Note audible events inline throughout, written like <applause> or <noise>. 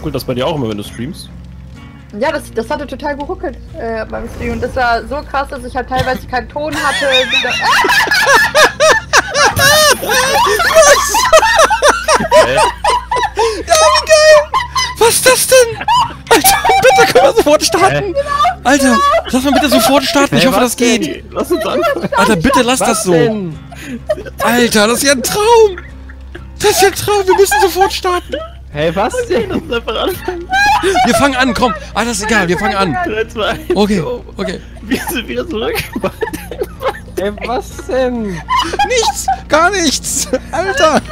Ruckelt das bei dir auch immer, wenn du streamst? Ja, das, das hatte total geruckelt äh, beim Stream. Und das war so krass, dass ich halt teilweise keinen Ton hatte. Wieder- Was ist das denn? Alter, bitte können wir sofort starten. Alter, lass mal bitte sofort starten. Ich hoffe, was das geht. Lass uns anfangen. Alter, bitte lass das so. Alter, das ist ja ein Traum. Das ist ja ein Traum. Wir müssen sofort starten. Hey, was denn? Einfach anfangen. <laughs> Wir fangen an, komm. Ah, das ist egal. Wir fangen an. 3, 2, Okay, okay. Wir sind wieder zurück. Hey, was denn? Nichts, gar nichts. Alter.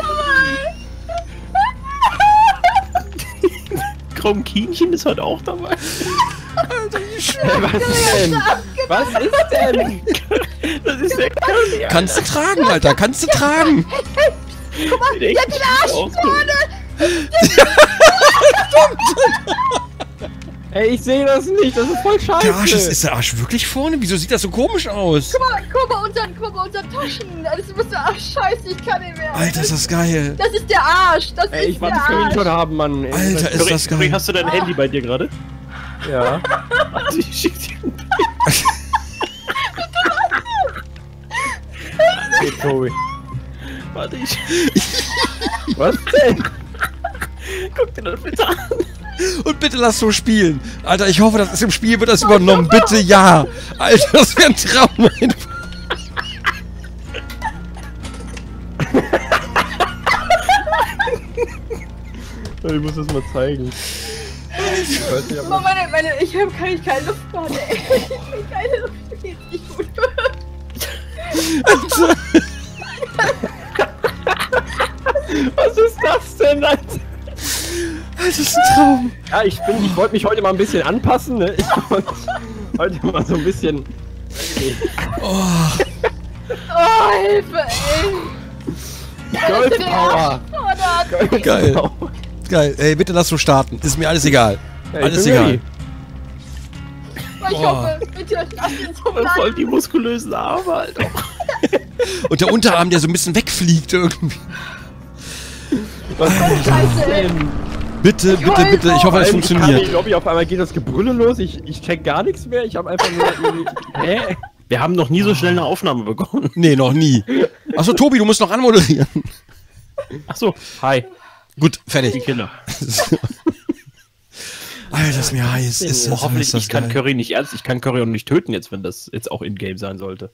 Chromkinchen ist heute auch dabei. Hey, was denn? Was ist denn? Das ist der. Kannst du tragen, Alter. Kannst du tragen. Guck mal, jetzt den Arsch <laughs> Hey, ich sehe das nicht. Das ist voll scheiße. Der Arsch, ist, ist der Arsch wirklich vorne? Wieso sieht das so komisch aus? Guck mal, guck mal, unseren, guck mal, unseren Taschen. Das muss der Arsch. Scheiße, ich kann nicht mehr. Alter, ist das geil. Das ist der Arsch. Das Ey, ist ich der das Screenshot Arsch. haben, Mann. Ey, Alter, ist das geil. hast du dein Handy bei dir gerade? Ja. Warte, ich schick dir. Okay, Tobi. Warte, ich. Was denn? Guck dir das bitte an. Und bitte lass so spielen. Alter, ich hoffe, das ist im Spiel, wird das übernommen. Bitte ja. Alter, das wäre ein Traum. <laughs> Ich muss das mal zeigen. Ich weiß nicht, Guck mal, ob meine, meine, ich habe keine, keine Luft mehr. ey. Ich habe keine Luft. Mir geht's nicht gut. Was Traum. Ja, ich bin, ich wollte mich heute mal ein bisschen anpassen, ne? Ich wollte heute mal so ein bisschen. Oh, Hilfe, ey. Girl Power! Oh, da. Geil. Geil. Ey, bitte lass so starten. Ist mir alles egal. Ja, ich Alles bin egal. ready. Ich hoffe, bitte, lass ihn so bleiben. Voll die muskulösen Arme, Alter. <laughs> Und der Unterarm, der so ein bisschen wegfliegt irgendwie. Was ist Scheiße, ey. Bitte, bitte, bitte. Ich hoffe, es allem, Ich funktioniert. glaube ich, auf einmal geht das Gebrülle los. Ich, ich check gar nichts mehr. Ich habe einfach nur. <laughs> Hä? Wir haben noch nie so schnell eine Aufnahme begonnen. <laughs> Nee, noch nie. Achso, Tobi, du musst noch anmoderieren. Achso, hi, Gut, die fertig. Killer. <laughs> Alter, ist mir heiß. Ist, Oh, ist, hoffentlich, ist das ich kann geil. Curry nicht ernst, ich kann Curry auch nicht töten jetzt, wenn das jetzt auch in-game sein sollte.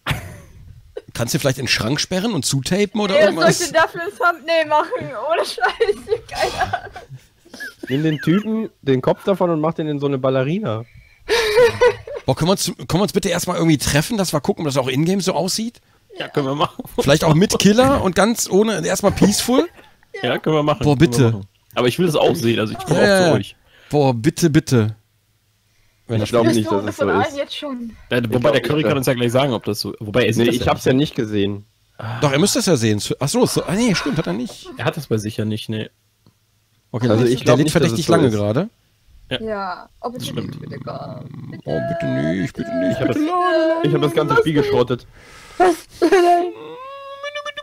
Kannst du vielleicht in den Schrank sperren und zutapen oder soll irgendwas? ich denn dafür ein Thumbnail machen? Ohne Scheiße, keine Ahnung. Nimm den Typen, den Kopf davon und mach den in so eine Ballerina. Boah, können wir, uns, können wir uns bitte erstmal irgendwie treffen, dass wir gucken, ob das auch in-game so aussieht? Ja, können wir machen. Vielleicht auch mit Killer und ganz ohne, erstmal peaceful? Ja, können wir machen. Boah, bitte. machen. Aber ich will das auch sehen, also ich komme Ja, auch zu euch. Boah, bitte, bitte. Wenn Ich glaube nicht, dass es so ist. jetzt schon. Ja, wobei glaub der Curry nicht, kann uns ja gleich sagen, ob das so. Wobei er sieht Nee, ich ja hab's ja nicht gesehen. Doch, er müsste es ja sehen. Achso, so, ah nee, stimmt, hat er nicht. nicht. Er hat das bei sich ja nicht, nee. Okay, Also der, ich der lädt verdächtig es so lange ist. gerade. Ja, oh, bitte Stimmt. nicht, bitte gar. Oh, bitte nicht, bitte nicht. Ich habe das, hab das ganze Spiel geschrottet.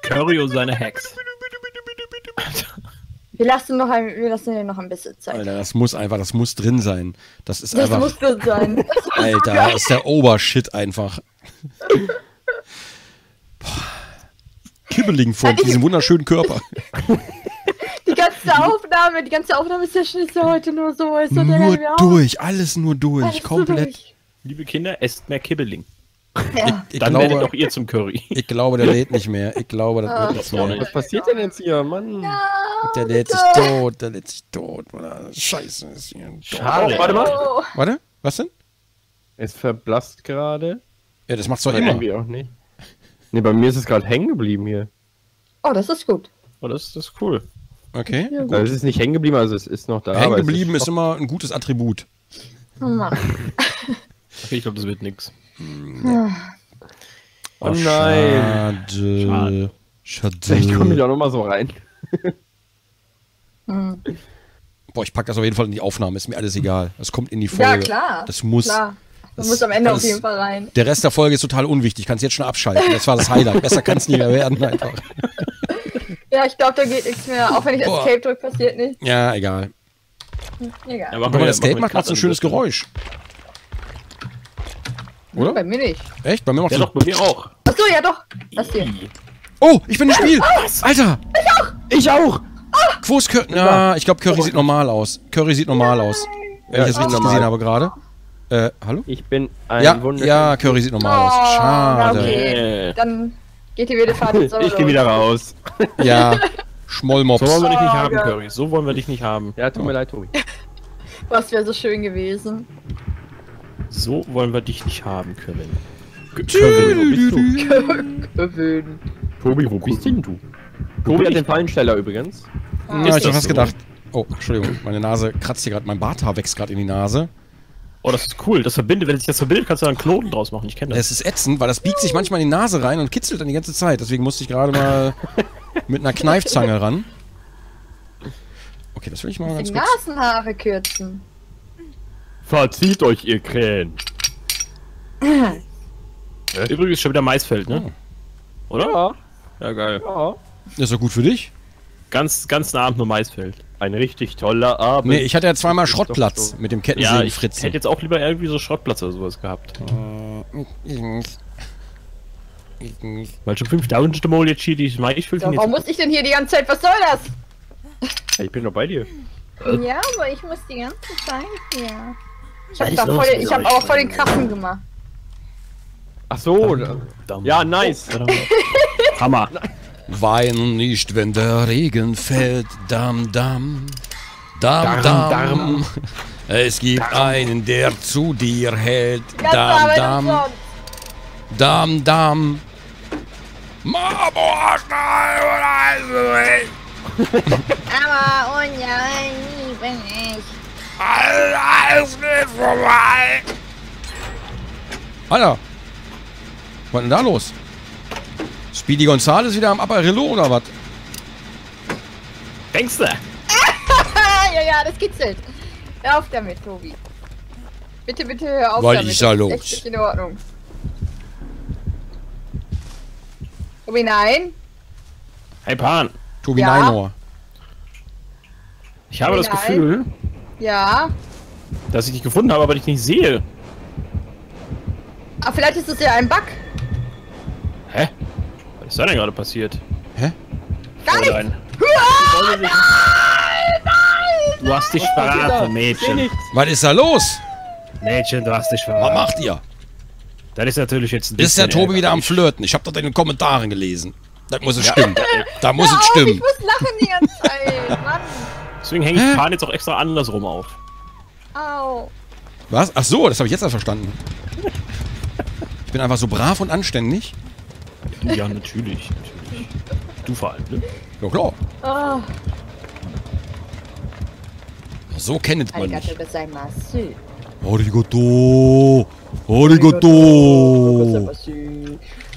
Curry und seine Hacks. Wir lassen noch ein, wir lassen dir noch ein bisschen Zeit. Alter, das muss einfach, das muss drin sein. Das ist das einfach, muss drin sein. <laughs> Alter, das ist der Obershit einfach. <laughs> Boah. Kibbeling vor diesem wunderschönen Körper. <laughs> Die ganze Aufnahme, die ganze Aufnahmesession ist ja heute nur so. Ist so Nur der- durch, alles nur durch, Alles komplett. durch. Liebe Kinder, esst mehr Kibbeling. Ja. Ich Dann werdet glaube, auch ihr zum Curry. ich glaube, der lädt nicht mehr. Ich glaube, das wird nichts mehr. Was passiert denn jetzt hier, Mann? Der lädt sich tot, der lädt sich tot. Oder? Scheiße. Ist hier Schade. Oh, warte mal. Oh, Warte, was denn? Es verblasst gerade. Ja, das macht's doch immer. irgendwie auch nicht. Nee, bei mir ist es gerade hängen geblieben hier. oh, das ist gut. Oh, das, das ist cool. Okay. Ja. Also es ist nicht hängen geblieben, also es ist noch da. Hängen geblieben ist ist immer ein gutes Attribut. Oh. Okay, ich glaube, das wird nix. Oh nein. Schade. Schade. Vielleicht komme ich auch noch mal so rein. Hm. Boah, ich pack das auf jeden Fall in die Aufnahme, ist mir alles egal. Das kommt in die Folge. Ja, klar. Das muss. Klar. Man Das muss am Ende alles- auf jeden Fall rein. Der Rest der Folge ist total unwichtig. Kannst jetzt schon abschalten. Das war das Highlight. Besser kann es nie mehr werden, einfach. <laughs> Ja, ich glaube, da geht nichts mehr. Auch wenn ich Boah. Escape drücke, passiert nichts. Ja, egal. Egal. Ja, Guck mal, das Escape macht gerade so ein schönes Geräusch. Oder? Bei mir nicht. Echt? Bei mir macht Ja, so... doch, bei mir auch. Achso, ja doch. Das hier. Oh, ich bin im Spiel! Alter! Ich auch! Wo ist Curry? Na, ich glaube, Curry sieht normal aus. Curry sieht normal aus. Wenn Ja, ich das richtig normal. gesehen habe gerade. Äh, hallo? Ich bin ein Ja, Wunder. ja, Curry sieht normal aus. Oh, Schade. okay. Dann geht die wilde Fahrt ins <laughs> Ich gehe wieder raus. <laughs> Ja, so Schmollmops. wollen wir dich nicht Oh, haben, Gott. Curry. So wollen wir dich nicht haben. Ja, tut mir leid, Tobi. <laughs> Was wäre so schön gewesen. So wollen wir dich nicht haben, Kevin. Kevin, wo bist du? Gewöhnen. Tobi, wo bist denn du? Tobi hat den Fallensteller übrigens. Ja, Ist ich hab so? gedacht. Oh, Entschuldigung, meine Nase kratzt hier gerade, mein Barthaar wächst gerade in die Nase. Oh, das ist cool. Das verbindet, wenn sich das verbindet, kannst du da einen Knoten draus machen. Ich kenne das. Es ist ätzend, weil das biegt sich manchmal in die Nase rein und kitzelt dann die ganze Zeit. Deswegen musste ich gerade mal <laughs> mit einer Kneifzange ran. Okay, das will ich mal ganz Die kurz. Nasenhaare kürzen. Verzieht euch, ihr Krähen. Übrigens schon wieder Maisfeld, ne? Oh. Oder? Ja, Ja, geil. ja. Ist doch gut für dich? Ganz, ganz Abend nur Maisfeld. Ein richtig toller Abend. Nee, ich hatte ja zweimal Schrottplatz so. mit dem Ja, ich Kettensägenfritzen. hätte jetzt auch lieber irgendwie so Schrottplatz oder sowas gehabt. Weil schon 5000 Mal jetzt hier die Maisfeld So, warum muss ich denn hier die ganze Zeit? Was soll das? Ich bin doch bei dir. Ja, aber ich muss die ganze Zeit hier. Ich Was hab, ist da los voll, mit ich hab auch voll den? Krachen gemacht. Ach so. da- Ja, nice. Hammer. <laughs> Wein nicht, wenn der Regen fällt. Dam, dam. Dam, dam. Darm. Es gibt einen, der zu dir hält. Dam, dam. Dam, dam. Aber unser Liebe nicht. Alles geht vorbei. Alter. Was ist denn da los? Speedy Gonzales wieder am Apparillo oder was? Denkst du? <laughs> Ja, ja, das kitzelt. Hör auf damit, Tobi. Bitte, bitte hör auf Was damit. ist das los? echt nicht in Ordnung. Tobi, nein. Hey Pan, Tobi Ja? Neinor. ich habe das Nein. Gefühl, Ja. dass ich dich gefunden habe, aber dich nicht sehe. Ah, vielleicht ist es ja ein Bug. Hä? Was ist da denn gerade passiert? Hä? Gar nicht. Fräulein. Du hast dich verraten, Mädchen. nichts. Was ist da los? Mädchen, du hast dich Was verraten. macht ihr? Das ist natürlich jetzt ein Ist der bisschen Tobi wieder am. Flirten? Ich habe das in den Kommentaren gelesen. Das muss es stimmen. Da muss es auf, ich stimmen. muss lachen die ganze Zeit. <laughs> Mann. Deswegen hänge Hä? ich Pan jetzt auch extra andersrum auf. Au. Was? Ach so, das habe ich jetzt erst verstanden. <laughs> Ich bin einfach so brav und anständig. Ja, natürlich. natürlich. Du vor allem, ne? Ja klar. Oh, So kennt man arigato mich. gozaimasu. Arigato. Arigato.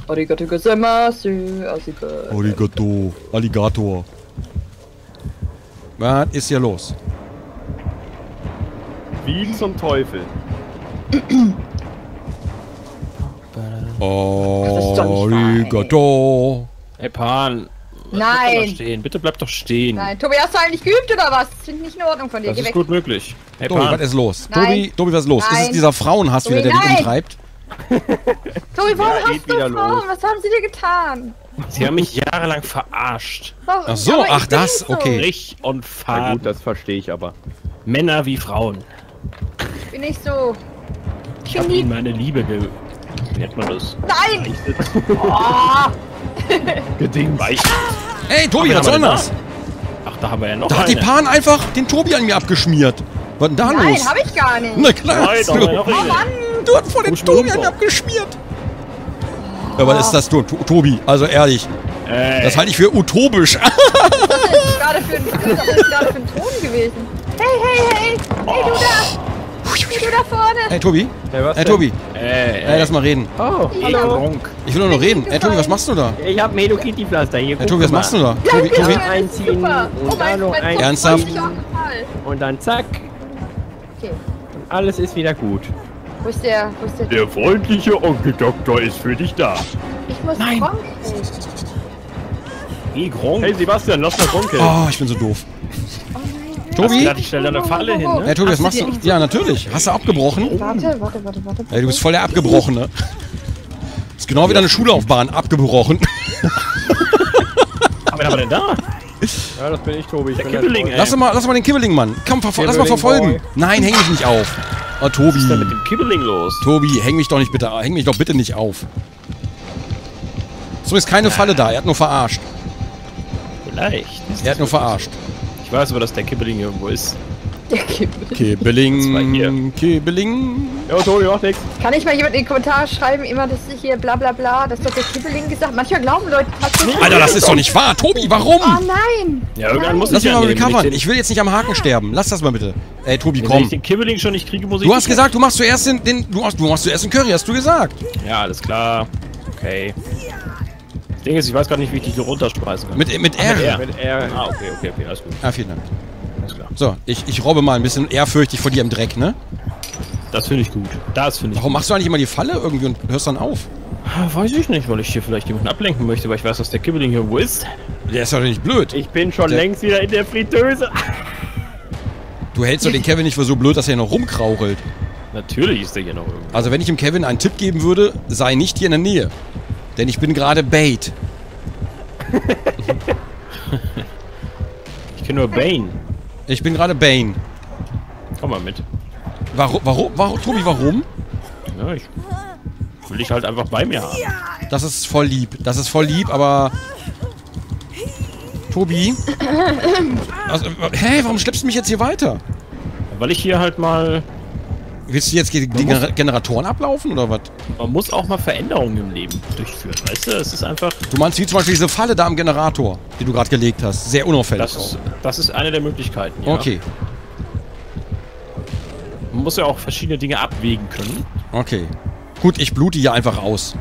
Arigato gozaimasu. Arigato. Arigato. Alligator. Was ist hier los? Wie zum Teufel. <clears throat> wahr, Arigato. Hey Pan. Bleib doch Nein. stehen. Bitte bleib doch stehen. Nein, Tobi, hast du eigentlich geübt oder was? Das finde ich nicht in Ordnung von dir. Das Geh ist weg. gut möglich. Hey Tobi, was ist los? Nein. Tobi, Tobi, was ist los? Ist es Nein. dieser Frauenhass wieder, Tobi, der dich nein. umtreibt? <laughs> Tobi, warum Ja, hast du wieder Frauen? los. Was haben sie dir getan? Sie haben mich jahrelang verarscht. Warum? Ach so, Aber ich ach, das, okay. Strich und Na Faden. gut, das verstehe ich aber. Männer wie Frauen. Ich bin nicht so. Ich Ich habe ihnen meine Liebe ge... Wie nennt man das? Nein! Oh, <laughs> Gedingt. Weich. Ey, Tobi, was soll das? Ach, da haben wir ja noch Da hat die. Pan einfach den Tobi an mir abgeschmiert. Was denn da nein, los? hab ich gar nicht. Na klar. Nein, du, Oh. Mann! du hast voll den Tobi an mir abgeschmiert. Ja, was ist das, to to Tobi? Also ehrlich, Ey, das halte ich für utopisch. Was <laughs> ist das gerade für ein, was ist gerade für ein Ton gewesen? Hey, hey, hey! Hey, du da! Hey, du da vorne! Hey, Tobi. Hey, was Hey? Tobi. ey, Hey, lass mal reden. Oh, Hallo. Gronk. Ich will nur noch reden. Hey, Tobi, was machst du da? Ich hab Medo Kitty Pflaster hier. Hey, Tobi, was machst du da? Tobi, Ja, Tobi. ist einziehen super. und Oh mein, dann noch ein- Ernsthaft? Und dann zack. Okay, Alles ist wieder gut. wo ist der, wo ist der? Der freundliche Onkel Doktor ist für dich da. Ich muss Nein. Gronk Gronk. Hey Sebastian, lass mal Onkel. Oh, ich bin so doof. Oh Tobi? ich stelle da eine Falle hin, ne? Ja, Tobi, was machst du? Ja, natürlich. Hast du abgebrochen? Warte, warte, warte, warte. Ja, du bist voll der Abgebrochene. Ist genau wie deine Schullaufbahn abgebrochen. Aber haben wir denn da? Ja, das bin ich, Tobi. Ich Der bin Kibbeling, ey. Lass mal, lass mal den Kibbeling, Mann. Komm, verfol lass mal Kibbeling verfolgen. Boy. Nein, häng mich nicht auf. Oh, Tobi. Was ist denn mit dem Kibbeling los? Tobi, häng mich doch nicht bitte, häng mich doch bitte nicht auf. So ist keine Falle da, er hat nur verarscht. Vielleicht. Er hat nur verarscht. Ich weiß aber, dass der Kibbeling irgendwo ist. Der Kibbeling, hier. Kibbeling. Jo, Tobi, mach nix. Kann ich mal jemand in die Kommentare schreiben, immer, dass ich hier bla bla bla, das ist doch der Kibbeling gesagt. Manchmal glauben Leute tatsächlich. Alter, das ist doch nicht wahr. Tobi, warum? Oh nein! Ja, irgendwann muss Lass ich mich ja mal. Wenn recovern. ich, den, will jetzt nicht am Haken sterben. Lass das mal bitte. Ey, Tobi, wenn komm. ich den Kibbeling schon nicht kriege, muss ich... Du hast gesagt, du machst zuerst den, den du, machst, du machst zuerst den Curry, hast du gesagt. Ja, alles klar. Okay. Ding ist, ich weiß gar nicht, wie ich dich hier runterschmeißen kann. Mit, mit R. R. Mit R. Ah, okay, okay, okay, alles gut. Ah, vielen Dank. Alles klar. So, ich, ich robbe mal ein bisschen ehrfürchtig vor dir im Dreck, ne? Das finde ich gut. Das finde ich Warum machst du eigentlich immer die Falle irgendwie und hörst dann auf? gut. Weiß ich nicht, weil ich hier vielleicht jemanden ablenken möchte, weil ich weiß, dass der Kibbeling hier irgendwo ist. Der ist doch nicht blöd. Ich bin schon Der- längst wieder in der Fritteuse. Du hältst doch den Kevin nicht für so blöd, dass er noch rumkrauchelt. Natürlich ist der hier noch irgendwo. Also wenn ich dem Kevin einen Tipp geben würde, sei nicht hier in der Nähe. Denn ich bin gerade Bait. Ich kenne nur Bane. Ich bin gerade Bane. Komm mal mit. Warum, warum, warum, Tobi, warum? Ja, ich will dich halt einfach bei mir haben. Das ist voll lieb. Das ist voll lieb, aber... Tobi? <laughs> Also, hä, warum schleppst du mich jetzt hier weiter? Weil ich hier halt mal... Willst du jetzt die, die Gener- Generatoren ablaufen oder was? Man muss auch mal Veränderungen im Leben durchführen, weißt du? Es ist einfach... Du meinst wie zum Beispiel diese Falle da am Generator, die du gerade gelegt hast. Sehr unauffällig. Das ist, das ist eine der Möglichkeiten, ja. Okay, Man muss ja auch verschiedene Dinge abwägen können. okay. Gut, ich blute hier einfach aus.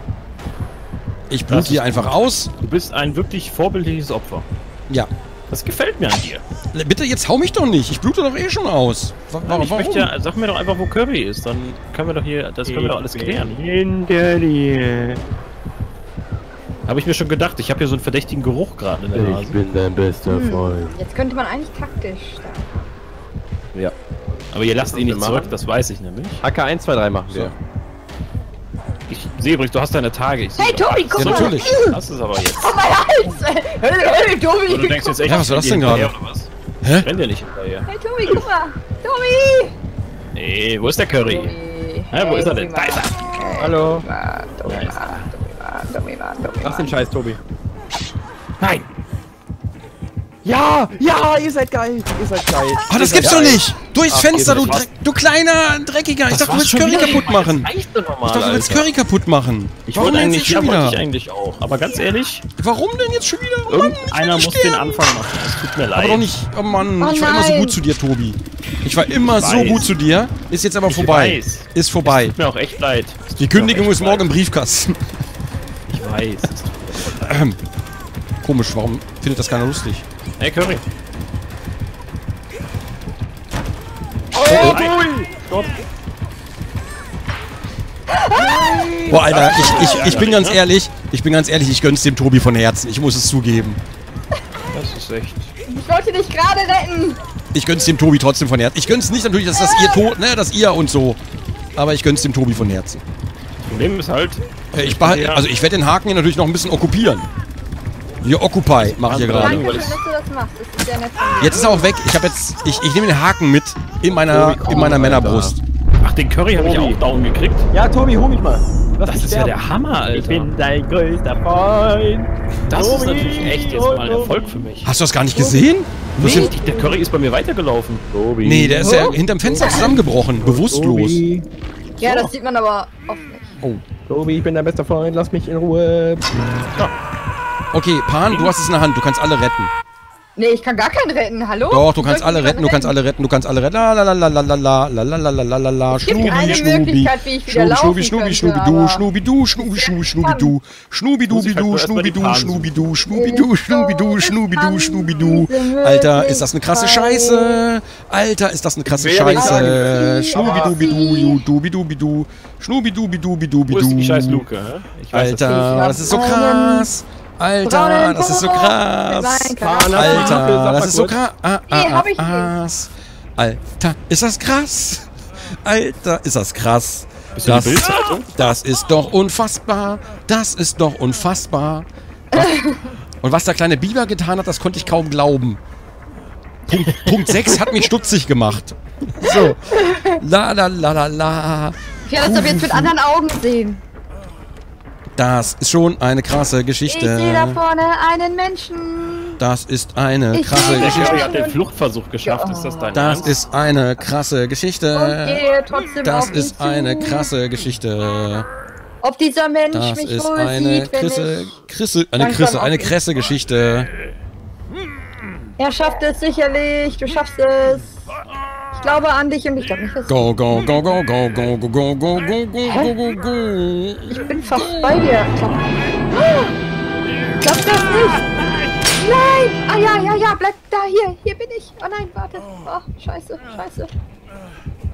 Ich blute hier einfach aus. Du bist ein wirklich vorbildliches Opfer. Ja. Das gefällt mir an dir. Bitte, jetzt hau mich doch nicht. Ich blute doch eh schon aus. Wa- Nein, Warum? ich möchte ja, sag mir doch einfach, wo Kirby ist. Dann können wir doch hier, das können wir doch alles klären. Hinter dir. Habe ich mir schon gedacht. Ich habe hier so einen verdächtigen Geruch gerade in der Nase. bin dein bester Freund. Jetzt könnte man eigentlich taktisch starten. Ja. Aber ihr lasst ihn nicht wir zurück, machen? das weiß ich nämlich. AK 1, 2, 3 machen wir. Ich sehe übrigens, du hast deine Tage. Hey. Tobi, guck Ja, mal! natürlich. Das ist aber jetzt. Oh mein Hals! Hey, hey, Tobi! Und du denkst jetzt echt, Ja, was war das denn gerade? Hä? Ich renn dir nicht hinterher. Hey Tobi, guck mal! Tobi! Nee, wo ist der Curry? Tobi. Hä, wo ist er denn? Da ist er. Hallo. Tobi, Mann, Tobi, Tobi, Mann, Tobi, Lass den. Scheiß, Tobi. Nein! Ja, ja, ihr seid geil. Ihr seid geil. Oh, das gibt's doch nicht! Durchs Ach, Fenster, du. Dreck- du kleiner Dreckiger! Ich dachte, du willst Curry kaputt machen! Ich dachte, du willst. Curry kaputt machen! Ich Warum wollte denn eigentlich, jetzt schon wollte ich wieder? eigentlich auch. Aber ganz ehrlich, Warum denn jetzt schon wieder? Oh Mann, nicht muss den. Anfang machen. Es tut mir leid. Aber doch nicht. Oh Mann, Oh ich war immer so gut zu dir, Tobi. Ich war immer Ich so gut zu dir. Ist jetzt aber Ich vorbei. weiß. Ist vorbei. Tut mir auch echt leid. Die Kündigung ist morgen im. Briefkasten. Ich weiß. es tut mir Komisch, warum findet das keiner lustig? Hey, Curry. Oh. Stopp. Boah, Alter, ich, ich, ich bin ganz ehrlich, ich bin ganz ehrlich, ich gönn's dem Tobi von Herzen. Ich muss es zugeben. Das ist echt. Ich wollte dich gerade retten! Ich gönn's dem Tobi trotzdem von Herzen. Ich gönn's nicht natürlich, dass das ihr tot, ne, dass ihr und so. Aber ich gönn's dem Tobi von Herzen. Problem ist halt, Äh, Ich also ich werde den Haken hier natürlich noch ein bisschen okkupieren. Hier Occupy mache ich hier gerade. Danke, weil dass ich- du das machst. Das ist sehr nett von dir. Jetzt ist er auch weg. Ich habe jetzt, ich, ich nehme den Haken mit in meiner, in meiner Männerbrust. Ach, den Curry habe ich auch down gekriegt. Ja, Tobi, hol mich mal. Lass Das mich ist ja sterben. der Hammer, Alter. Ich bin dein größter Freund. das ist Tobi, natürlich echt jetzt mal ein. Erfolg für mich. Hast du das gar nicht gesehen? Nee, der Curry ist bei mir weitergelaufen. Tobi. nee, der ist ja hinterm Fenster zusammengebrochen. Bewusstlos. Tobi. Ja, das sieht man aber oft nicht. Oh. Tobi, ich bin dein bester Freund. Lass mich in Ruhe. Okay, Pan, du hast es in der Hand. Du kannst alle retten. Nee, ich kann gar keinen retten. Hallo? Doch, du kannst alle retten, du kannst alle retten, du kannst alle retten. La la la la la la la la la la la la Schnubi, eine Schnubi. Möglichkeit, wie ich wieder Schnubi, Schnubi, Schnubi, du, Schnubi, du, Schnubi, Schnubi, Schnubi, du. Schnubi, halt du, erstmal Schnubi, du, Schnubi, du, Schnubi, du, Schnubi, du, Schnubi, du, Schnubi, du. Alter, ist das eine krasse Scheiße. Alter, ist das eine krasse Scheiße. Schnubi, dubi, du, dubi, dubi, du. Schnubi, scheiß du. Luke, hä? Ich weiß das Alter, das ist so krass. Alter, Braunen das ist so krass. Alter, das ist so krass. Ah, Nee, ah, hab ich ah, ah. Alter, ist das krass? Alter, ist das krass. Das, Bildzeitung? das ist doch unfassbar. Das ist doch unfassbar. Was, und was der kleine Biber getan hat, das konnte ich kaum glauben. Punkt, Punkt 6 hat mich stutzig gemacht. So. La la la la la. Ich werde das aber jetzt mit anderen Augen sehen. Das ist schon eine krasse Ich sehe da Geschichte. vorne einen Menschen. Das ist eine Ich krasse Geschichte. Curry hat den Fluchtversuch geschafft, ist das dein Das Ernst? ist eine krasse Und Geschichte. gehe trotzdem Das auf ihn ist zu. eine krasse Geschichte. Ob dieser Mensch Das mich ist wohl eine sieht, wenn Krisse, ich... Krisse, eine Krisse, eine krasse Geschichte. Er schafft es sicherlich. Du schaffst es. Ich glaube an dich und ich glaube nicht, dass Go, go, go, go, go, go, go, go, go, go, go, go, go. Ich bin fast bei dir. Glaub das nicht. Nein! Ah ja, ja, ja, bleib da, hier, hier bin ich. Oh nein, warte. Oh, scheiße, scheiße.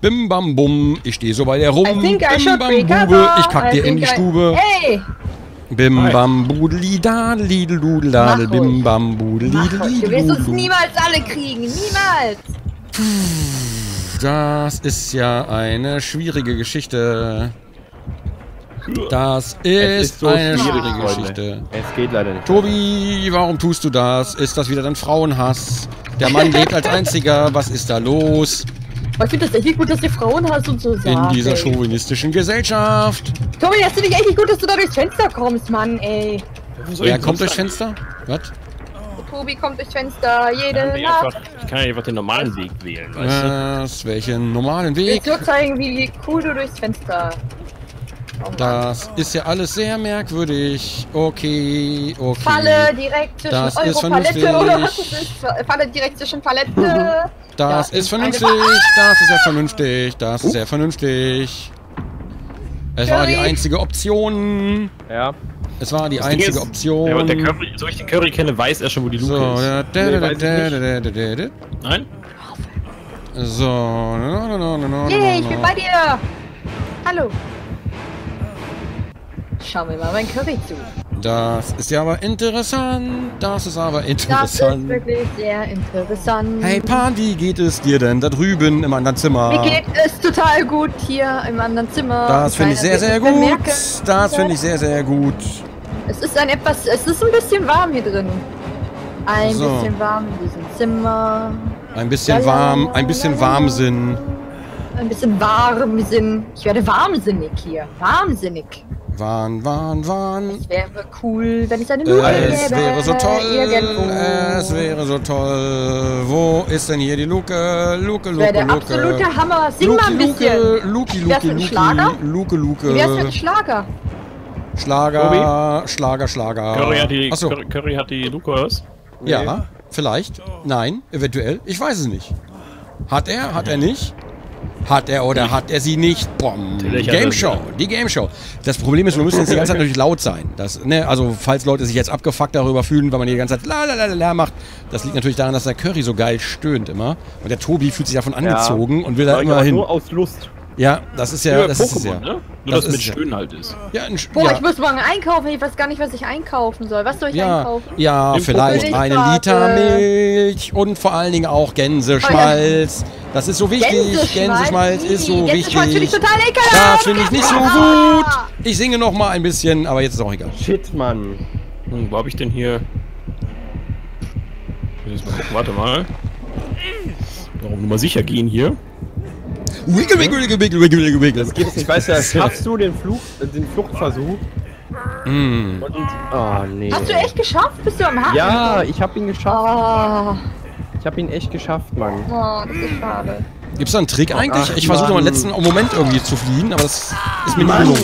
Bim bam bum, ich stehe so bei der rum. I think I Bim bam. Bube, ich kack I dir in die I- Stube. Hey! Bim Hi. bam budeli da lidel dudel bim bam budeli euch, du lidel wirst uns niemals alle kriegen. Niemals! Das ist ja eine schwierige Geschichte. Das ist eine schwierige. Geschichte. Es geht leider nicht. Tobi, warum tust du das? Ist das wieder dein Frauenhass? Der Mann <laughs> lebt als einziger. Was ist da los Aber ich finde das echt nicht gut, dass du Frauen hast und so in dieser ey. chauvinistischen Gesellschaft? Tobi, das finde ich echt nicht gut, dass du da durchs Fenster kommst, Mann, ey. Wer kommt durchs? Fenster? Was? Tobi kommt durchs Fenster jede ich, Nacht. einfach, ich kann ja einfach den normalen Weg wählen, weißt du? Was? Welchen normalen Ich will Weg? nur zeigen, wie cool du durchs Fenster. Das ist ja alles sehr merkwürdig. Okay, okay. Falle direkt zwischen Das ist eure Palette vernünftig. oder was das ist. Falle direkt zwischen Palette. <laughs> Das Da ist vernünftig, das ist sehr vernünftig, das ist sehr vernünftig. Es war die einzige Option. Ja. Es war die einzige ist, Option. Ja, der Curry, so ich den Curry kenne, weiß er schon, wo die Luke So, ist. da, da, da, ich da, nicht. da, da, da, da. Nein? So, no, no, no, no, no, Yay, ich no, bin bei dir. Hallo. Schau mir mal mein Curry zu. Das ist ja aber interessant. Das ist aber Das ist interessant. wirklich sehr interessant. Hey wie geht es dir denn da drüben im anderen Zimmer? Mir geht es total gut hier im anderen Zimmer. Das finde ich sehr, sehr gut. Bemerke, Das finde ich sehr, sehr gut. Es ist ein etwas, es ist ein bisschen warm hier drin. Ein So. bisschen warm in diesem Zimmer. Ein bisschen warm, ein bisschen Warmsinn. Ein bisschen Warmsinn. Ich werde wahnsinnig hier. Wahnsinnig. Wahn, Wahn, Wahn. Es wäre cool, wenn es eine Luke gäbe. Es wäre so toll. Irgendwo. Es wäre so toll. Wo ist denn hier die Luke? Luke, wäre Luke, der Luke. absolute Hammer. Sing mal ein bisschen. Luke, mit einem Luki, Schlager? Luke, Luke. Wie wär's mit einem Schlager? Schlager, Schlager, Schlager. Curry hat die, Achso, Curry, Curry hat die Luke, oder was? ja, vielleicht. Nein, eventuell. Ich weiß es nicht. Hat er, hat er nicht? Hat er oder hat er sie nicht? Bom. Er Game. Show, die Game Show. Das Problem ist, wir müssen jetzt die ganze Zeit natürlich laut sein. Das, ne, also, falls Leute sich jetzt abgefuckt darüber fühlen, weil man die ganze Zeit la la la la la macht, das liegt natürlich daran, dass der Curry so geil stöhnt immer. Und der Tobi fühlt sich davon angezogen und will da Aber immer hin. Nur aus Lust. Ja, das ist ja, das ist es ja. ne? Nur Das das, ist mit ja. Stöhnen halt ist. Ja, ein, Boah, ja. ich muss morgen einkaufen. Ich weiß gar nicht, was ich einkaufen soll. Was soll ich Ja, einkaufen? ja Im vielleicht Pokémon. einen Liter Milch und vor allen Dingen auch Gänseschmalz. Das ist so wichtig. Gänseschmalz ist so Gänseschmalz finde ich wichtig. total ekelhaft. Das finde ich nicht so Ah. gut. Ich singe noch mal ein bisschen, aber jetzt ist auch egal. Shit, Mann. Hm, wo hab ich denn hier? Ich mal warte mal. Warum nur mal sicher gehen hier? Wiggle, wiggle, wiggle, wiggle, wiggle, wiggle, wiggle. Das geht nicht. Weißt du, <laughs> schaffst du den Fluch, den Fluchtversuch? Mm. Und, oh, nee. Hast du echt geschafft? Bist du am Haken? Ja, ich hab ihn geschafft. Oh, Ich hab ihn echt geschafft, Mann. oh, das ist schade. Gibt's da einen Trick eigentlich? Ach, Ich versuche noch im letzten Moment irgendwie zu fliehen, aber das ist mir nicht gelungen.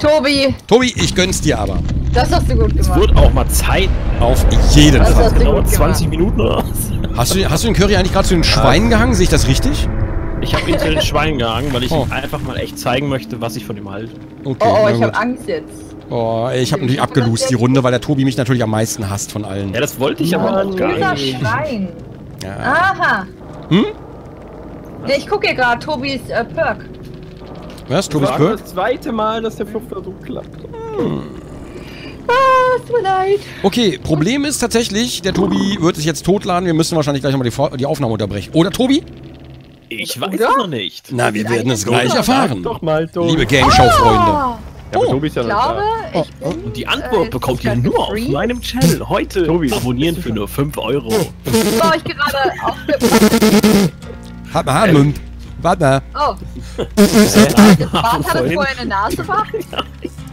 Tobi, Tobi, ich gönn's dir aber. Das hast du gut Es gemacht. wird auch mal Zeit. Auf jeden Das Fall. hast du Dauert gut 20 gemacht. Minuten oder was? Hast du, hast du den Curry eigentlich gerade zu den Schweinen gehangen? Sehe ich das richtig? Ich habe ihn zu den <laughs> Schweinen gehangen, weil ich Oh. ihm einfach mal echt zeigen möchte, was ich von ihm halte. Okay. Oh, oh, ich habe Angst jetzt. Oh, ey, ich habe natürlich abgelost die Runde, weil der Tobi mich natürlich am meisten hasst von allen. Ja, das wollte ich aber auch gar Böser nicht. Schwein. Ja. Aha. Hm? Ja, ich gucke hier gerade Tobis äh, Perk. Was? Tobis Perk? das zweite Mal, dass der Fluchtversuch klappt. Ah, es tut mir leid. Okay, Problem ist tatsächlich, der Tobi wird sich jetzt totladen. Wir müssen wahrscheinlich gleich nochmal die, die Aufnahme unterbrechen. Oder Tobi? Ich weiß es noch nicht. Na, wir werden es gleich erfahren. Doch mal, Tobi. Liebe Game-Show-Freunde. Ah, Ja, Oh, Tobi ist ja ich noch glaube, da. ich bin... Und die Antwort äh, bekommt ihr nur auf meinem Channel. Heute Tobi. abonnieren <laughs> für nur 5 Euro. Ich gerade aufge... Halt mal Hand, Mund. Warte mal. Oh. Bart hatte vorher eine Nase war?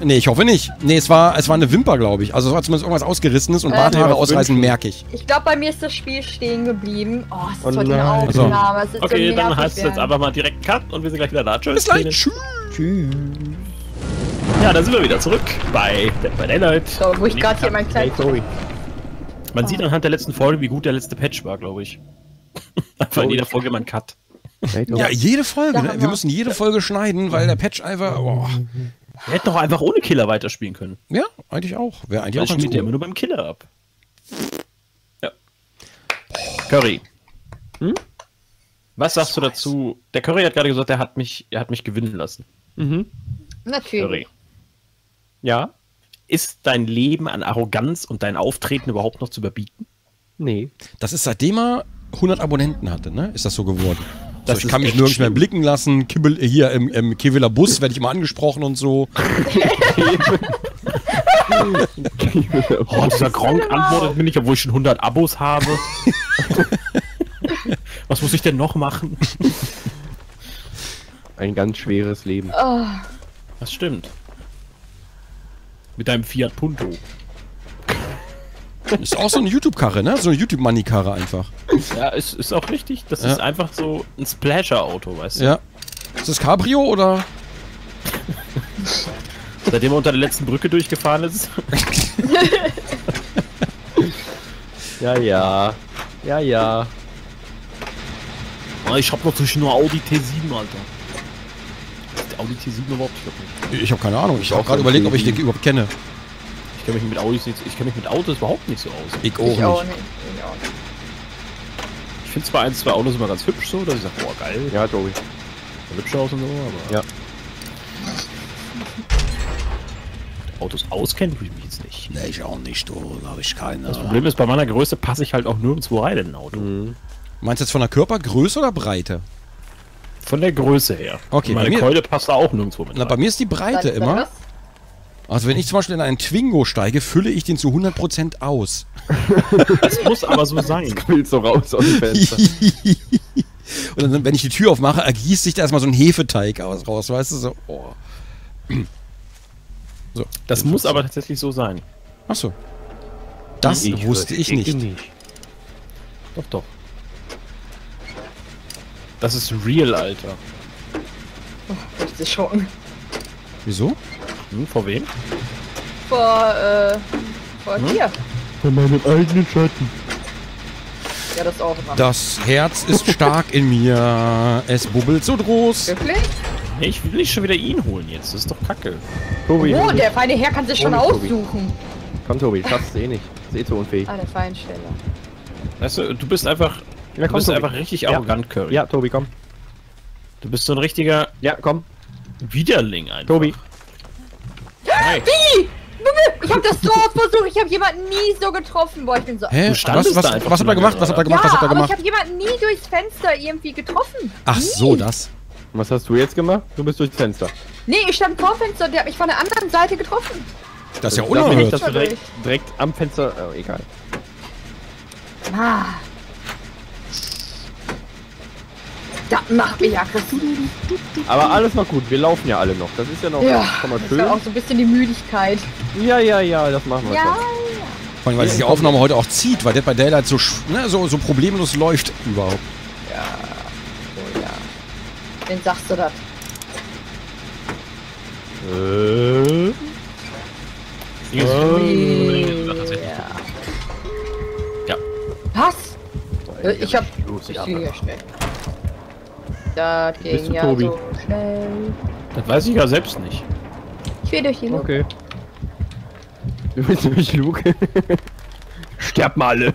Nee, ich hoffe nicht. Nee, es war, es war eine Wimper, glaube ich. Also es war zumindest irgendwas Ausgerissenes und Äh, Barthaare ausreißen merke ich. Ich glaube, bei mir ist das Spiel stehen geblieben. Oh, es ist Oh heute eine nein. Aufnahme. Es ist so Okay, dann heißt es jetzt einfach mal direkt Cut und wir sind gleich wieder da. Tschüss. Bis gleich. Tschüss. Ja, da sind wir wieder zurück bei, bei Daylight. So, wo ich gerade hier mein Hey, Kleid... Tobi. Man sieht anhand der letzten Folge, wie gut der letzte Patch war, glaube ich. <laughs> Einfach in jeder Folge mal ein Cut. Ja, jede Folge. Ne? Wir wir- müssen jede Folge schneiden, weil der Patch einfach. Oh. Wir hätten doch einfach ohne Killer weiterspielen können. Ja, eigentlich auch. Wäre eigentlich Dann auch ganz spielt der immer nur beim Killer ab. Ja. Curry. Hm? Was sagst du dazu? Der Curry hat gerade gesagt, er hat mich, er hat mich gewinnen lassen. Mhm. Natürlich. Curry. Ja? Ist dein Leben an Arroganz und dein Auftreten überhaupt noch zu überbieten? Nee. Das ist seitdem er 100 Abonnenten hatte, ne? Ist das so geworden. Das so, ich kann mich nirgends mehr blicken lassen. Kibbel, hier im, im Kieweler Bus werde ich immer angesprochen und so. <laughs> Oh, dieser Gronk antwortet mir nicht, obwohl ich schon 100 Abos habe. <laughs> Was muss ich denn noch machen? Ein ganz schweres Leben. Oh, Das stimmt. Mit deinem Fiat Punto. Ist auch so eine YouTube-Karre, ne? So eine YouTube-Money-Karre einfach. Ja, ist, ist auch richtig. Das Ja. ist einfach so ein Splasher-Auto, weißt du? Ja. Ist das Cabrio oder? Seitdem er unter der letzten Brücke durchgefahren ist. <laughs> Ja, ja. Ja, ja. Ah, ich hab natürlich nur Audi T7, Alter. Ist der Audi T7 überhaupt? Ich glaub nicht. Ich habe keine Ahnung. Ich auch habe gerade überlegt, ob ich den T7. überhaupt kenne. Ich kenne mich mit Audis nicht, ich kenn mich mit Autos überhaupt nicht so aus. Ich ich auch nicht. Ich auch nicht. Ich finde zwar ein, zwei Autos immer ganz hübsch so, dass ich sage, boah geil, ja. Tobi. hübsch aus und so, aber Ja. Autos auskennen tue ich mich jetzt nicht. Nee, ich auch nicht, du. Da habe ich keine. Das Problem ist, bei meiner Größe passe ich halt auch nirgendwo rein in ein Auto. Mhm. Meinst du jetzt von der Körpergröße oder Breite? Von der Größe her. Okay, Und bei meine mir- Keule passt da auch nirgendwo mit Na, bei rein. mir ist die Breite Dann- dann immer. was? Also wenn ich zum Beispiel in einen Twingo steige, fülle ich den zu 100% aus. Das muss aber so sein. Willst du raus aus dem Fenster? <laughs> Und dann, wenn ich die Tür aufmache, ergießt sich da erstmal so ein Hefeteig aus, raus, weißt du? So, oh. so. Das muss aber tatsächlich so sein. Achso. Das Ich wusste ich nicht. Doch, doch. Das ist real, Alter. Richtig schon. Wieso? Hm, vor wem? Vor, äh, vor dir. Von meinem eigenen Schatten. Ja, das auch immer. Das Herz ist stark in mir. Es bubbelt so groß. Wirklich? Nee, ich will nicht schon wieder ihn holen jetzt. Das ist doch kacke. Tobi, Oh, der feine Herr kann sich schon Tobi. aussuchen. komm Tobi, schaffst du eh nicht. Ist eh zu unfähig. Ah, der Feinsteller. Weißt du, du bist einfach. Ja, Du bist Tobi. einfach richtig Ja. arrogant, Curry. Ja, Tobi, komm. Du bist so ein richtiger Ja, komm. Widerling einfach. Tobi. Nein. Ich hab das so oft versucht, ich habe jemanden nie so getroffen. Boah, ich bin so... Hä? Du Was, standest was, da einfach was habt ihr gemacht? Was habt ihr oder? gemacht? ja, Was habt ihr aber gemacht? ich habe jemanden nie durchs Fenster irgendwie getroffen. Ach so, das. Was hast du jetzt gemacht? Du bist durchs Fenster. Nee, ich stand vor dem Fenster und der hat mich von der anderen Seite getroffen. Das ist ja unerhört. dass du direkt, direkt am Fenster... Oh, egal. Ah. Das macht mich aggressiv. Aber alles noch gut. Wir laufen ja alle noch. Das ist ja noch Ja, schon mal das ist schön. ja auch so ein bisschen die Müdigkeit. Ja, ja, ja, das machen wir Ja, schon. Vor allem, weil sich die Aufnahme heute auch zieht, weil Dead by Daylight so, sch- ne, so, so problemlos läuft überhaupt. oh ja. Wen sagst du das? Äh, Ja, tatsächlich. Ja. Was? Äh, Ich hab. Ich ja. gehe hier schnell. Das bist ging du, ja Tobi? so schnell. Das weiß ich ja selbst nicht. Ich will durch die Luke. Okay. Du bist durch die Luke. <laughs> Sterb mal alle.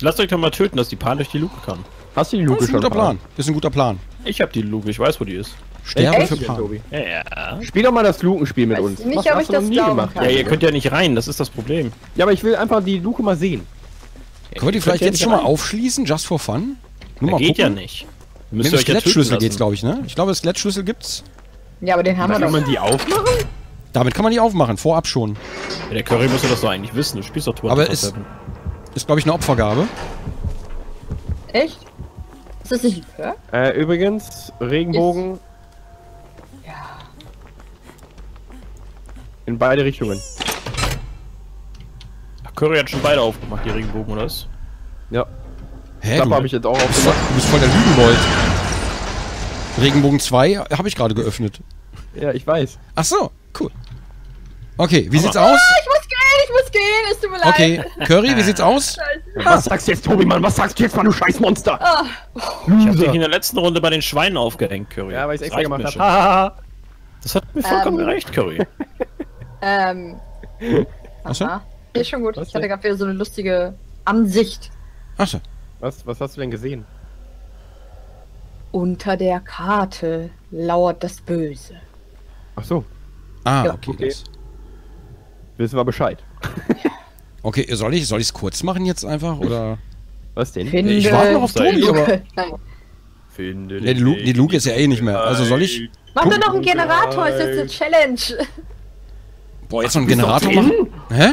Lasst euch doch mal töten, dass die Pan durch die Luke kann. Hast du die Das Luke ist ein schon? guter Plan. Das ist ein guter Plan. Ich hab die Luke, ich weiß, wo die ist. Sterbe Echt? für. Tobi. Ja. Spiel doch mal das Lukenspiel mit Weiß uns. nicht, Was ob ich das nie gemacht? kann. Ja, ihr könnt ja nicht rein, das ist das Problem. Ja, aber ich will einfach die Luke mal sehen. Können wir die vielleicht jetzt schon mal aufschließen, just for fun? Nur mal geht gucken. ja nicht. Mit dem Skelettschlüssel geht's, glaube ich, ne? Ich glaube, Skelettschlüssel gibt's. Ja, aber den haben wir Kann doch. man die aufmachen? Damit kann man die aufmachen, vorab schon. Ja, der Curry müsste das doch eigentlich wissen, du spielst doch 24/7. Aber ist- Ist, glaube ich, eine Opfergabe. Echt? Ist das nicht ein Perk? Äh, übrigens, Regenbogen Ja. in beide Richtungen. Ach, Curry hat schon beide aufgemacht, die Regenbogen, oder was? Ja, Hä? Klappe Du, habe ich jetzt auch bist voll, aufgemacht. du bist voll der Lügenbold. Regenbogen 2 habe ich gerade geöffnet. Ja, ich weiß. Ach so, cool. Okay, wie sieht's Aber- aus? Ich muss gehen, ich muss gehen, es tut mir leid. Okay, Curry, wie sieht's aus? Was sagst du jetzt, Tobi, Mann? Was sagst du jetzt, Mann, du Scheißmonster? Ah, Ich hab dich in der letzten Runde bei den Schweinen aufgehängt, Curry. Ja, weil ich extra gemacht habe. schon. Hahaha. Das hat mir vollkommen Ähm. gerecht, Curry. <laughs> ähm. Ach so? Aha. Ist schon gut. Was ich hatte gerade wieder so eine lustige Ansicht. Ach so. Was, was hast du denn gesehen? Unter der Karte lauert das Böse. Ach so, Ah, Ja, okay. okay. das- wissen wir Bescheid. <laughs> Okay, soll ich soll ich's kurz machen jetzt einfach oder? Was denn? Finde Ich warte noch auf Tobi, Luke. aber Nein. Finde Nee, die, Lu die Luke ist ja eh nicht mehr. Also soll ich Mach doch noch einen Generator, ist jetzt eine Challenge. boah jetzt noch einen Generator machen? Hä?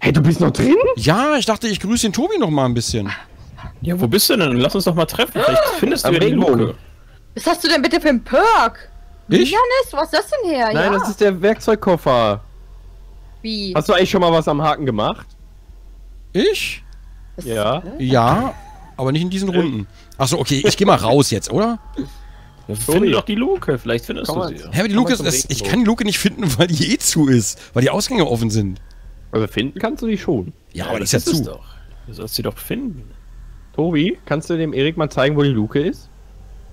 Hey, du bist noch drin? Ja, ich dachte, ich grüße den Tobi noch mal ein bisschen. Ja, wo bist du denn? Lass uns doch mal treffen. Vielleicht findest du ja die. Luke. Was hast du denn bitte für einen Perk? Ich? Janis, was ist das denn her? Nein, ja. das ist der Werkzeugkoffer. Wie? Hast du eigentlich schon mal was am Haken gemacht? Ich? Das- Ja. Ja, aber nicht in diesen Runden. Ach so, okay, ich gehe mal raus jetzt, oder? Ja, Finde doch die Luke, vielleicht findest Komm du sie. Hä, aber die Luke ist, ist, ich kann die Luke nicht finden, <laughs> weil die eh zu ist, weil die Ausgänge offen sind. Also finden kannst du die schon. Ja, aber die ist ja das ist es zu. doch. Du sollst sie doch finden. Tobi, kannst du dem Erik mal zeigen, wo die Luke ist?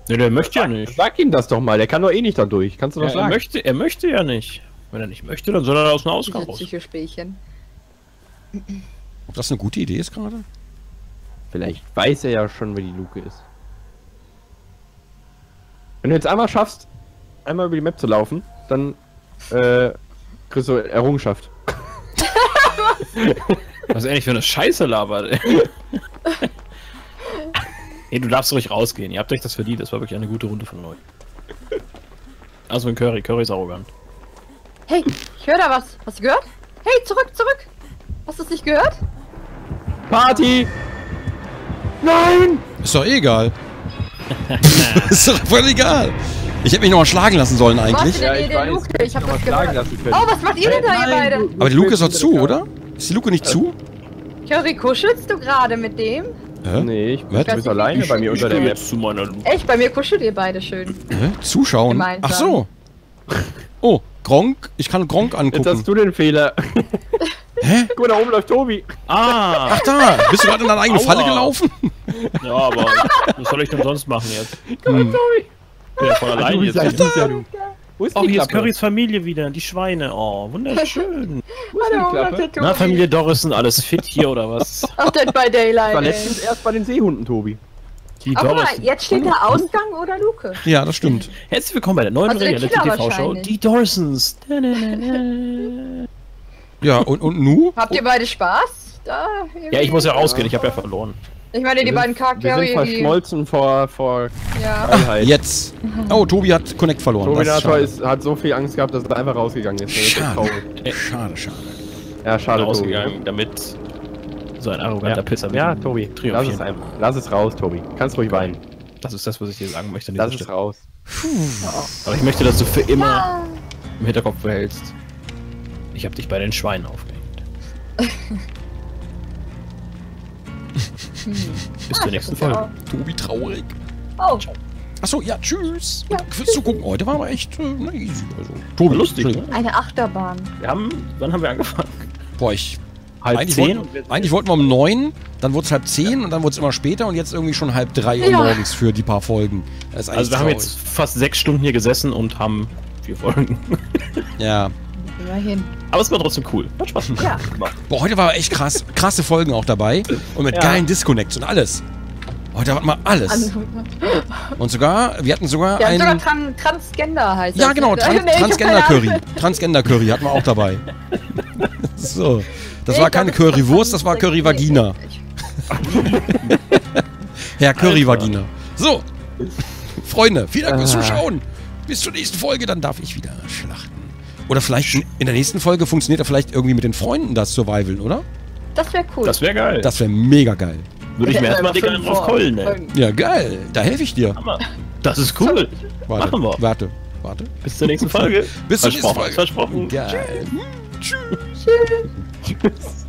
Ne, der möchte ja nicht. Sag ihm das doch mal, der kann doch eh nicht da durch. Kannst du Ja, doch er, sagen. möchte, er möchte ja nicht. Wenn er nicht möchte, dann soll er aus dem Ausgang raus. Psychospielchen. Ob das eine gute Idee ist gerade? Vielleicht weiß er ja schon, wer die Luke ist. Wenn du jetzt einmal schaffst, einmal über die Map zu laufen, dann äh, kriegst du Errungenschaft. <laughs> Was eigentlich für eine Scheiße labert. ey. <laughs> <laughs> Ey, du darfst ruhig rausgehen. Ihr habt euch das verdient. Das war wirklich eine gute Runde von euch. Also ein Curry. Curry ist arrogant. Hey, ich höre da was. Hast du gehört? Hey, zurück, zurück. Hast du es nicht gehört? Party! Nein! Ist doch eh egal. <laughs> ist doch voll egal. Ich hätte mich noch mal schlagen lassen sollen eigentlich. der, der, der Luke. Ich hab das lassen können. Oh, was macht ihr denn da, ihr beide? Aber die Luke ist doch zu, oder? Ist die Luke nicht zu? Curry, kuschelst du gerade mit dem? Hä? Nee, ich du bist alleine bei mir Ich unter der Map. jetzt zu meiner. Echt, bei mir kuschelt ihr beide schön. Hä? Zuschauen? Gemeinsam. Ach so. Oh, Gronk. Ich kann Gronk Jetzt angucken. hast du den Fehler. <laughs> Hä? Guck mal, da oben läuft Tobi. Ah! Ach da, bist du gerade in deine eigene Aua. Falle gelaufen? Ja, aber was soll ich denn sonst machen jetzt? Hm. Ich bin ja von allein jetzt. ja du. Wo ist Oh, die hier ist Klappe? Currys Familie wieder, die Schweine. Oh, wunderschön. <laughs> Wo ist die Hallo, Klappe? der Tobi. Na, Familie Dorrissen, alles fit hier oder was? <laughs> Auch Dead by Daylight. war letztens erst bei den Seehunden, Tobi. Die Aber guck mal, Dorrissen. jetzt steht da Ausgang oder Luke. Ja, das stimmt. Herzlich willkommen bei der neuen Also der Reality Killer TV Show, wahrscheinlich. die Dorsons. Ja, und, und nu? Habt ihr beide Spaß? Da, Ja, ich muss ja rausgehen, ich habe ja verloren. Ich meine, die Wir beiden sind- Wir Charaktere, sind die... verschmolzen vor, vor Ja. Freiheit. Jetzt. Oh, Tobi hat Connect verloren. Das ist Tobinator schade. ist, hat so viel Angst gehabt, dass er einfach rausgegangen ist. Das ist echt Schade. Schade, schade. Ja, schade, Tobi. rausgegangen, damit so ein arroganter Ja, Pisser ja Tobi, lass es einfach. Lass es raus, Tobi. Kannst ruhig weinen. Das ist das, was ich dir sagen möchte. Lass es raus. Aber ich möchte, dass du für immer im Hinterkopf behältst. Ich habe dich bei den Schweinen aufgehängt. <laughs> Bis zur nächsten Folge. Tobi traurig. Oh, Achso, ja, tschüss. Ja, Danke fürs Zugucken. Heute war aber echt äh, easy. Also, Tobi, Lustig, Entschuldigung. Eine Achterbahn. Wir haben, wann haben wir angefangen? Boah, ich. Halb Eigentlich, zehn? wollten, eigentlich wollten wir um neun, dann wurde es halb zehn und dann wurde es immer später und jetzt irgendwie schon halb drei Uhr Ja. morgens für die paar Folgen. Also wir haben traurig. jetzt fast sechs Stunden hier gesessen und haben vier Folgen. Ja. Immerhin. Aber es war trotzdem cool. Hat Spaß <laughs> gemacht. Ja. Boah, heute war echt krass. Krasse Folgen auch dabei. Und mit Ja. geilen Disconnects und alles. Heute hatten wir alles. Und sogar, wir hatten sogar ja, sogar einen. Tran Transgender heißt Ja, das. genau, ne? <laughs> Tran Nee, ich hab Transgender keine Curry. Ahnung. Transgender Curry hatten wir auch dabei. <laughs> so. Das Nee, war keine Currywurst, das war Trans- Curry Vagina. Ja, Curry Vagina. So. Freunde, vielen Dank fürs Ah. Zuschauen. Bis zur nächsten Folge, dann darf ich wieder schlachten. Oder vielleicht in in der nächsten Folge funktioniert ja vielleicht irgendwie mit den Freunden das Survivalen, oder? Das wäre cool. Das wäre geil. Das wäre mega geil. würde ich mir erstmal einen drauf keulen, ne? Ja, geil. Da helfe ich dir. Hammer. Das ist cool. Warte, Machen wir. warte, warte. Bis zur nächsten Folge. Bis zur nächsten Versprochen, Folge. Versprochen. Geil. Tschüss. <laughs>